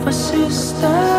of a sister.